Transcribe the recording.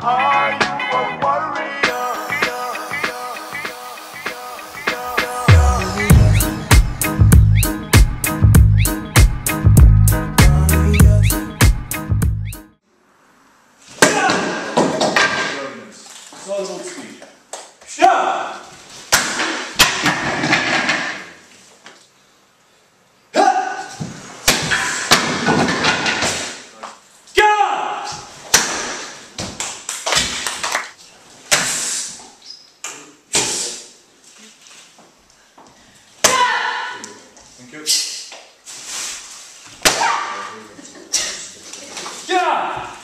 Are Thank you. Já!